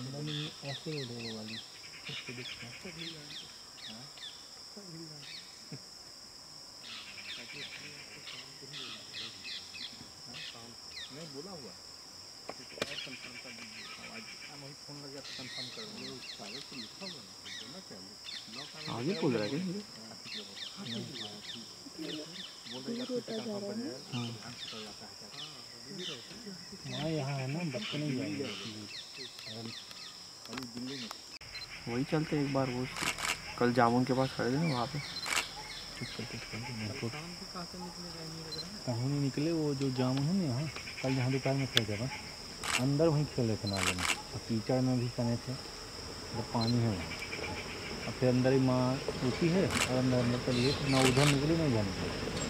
अंदर में ऐसे उड़े वाली। इसको देखना नहीं बोला हुआ और कंफर्म कर दीजिए आज हम वही फ़ोन लगा तो कंफर्म कर कागज़ पर लिखा हुआ। है बोलना क्या लॉ आगे बोल रहा है क्या? ये? बोल रहे कंफर्म कर जाएगा ध्यान से कर जाता है क्या हाँ यहाँ है ना बच्चे नहीं जाएँगे वही चलते हैं एक बार वो। कल जामुन के पास खड़े थे ना वहाँ पे। कहीं नहीं निकले वो जो जामुन है ना यहाँ? कल जहाँ दुकान में खेलते थे अंदर वहीं खेल थे नाले में। और कीचड़ में भी सने थे। जब पानी है वहाँ। और फिर अंदर ही माँ रुकी है और अंदर अंदर चलिए ना उधर निकली, ना इधर निकली।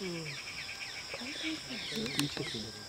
嗯，可以。